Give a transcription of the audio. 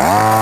Ah!